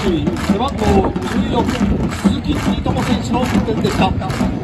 背番号14鈴木住友選手の得点でした。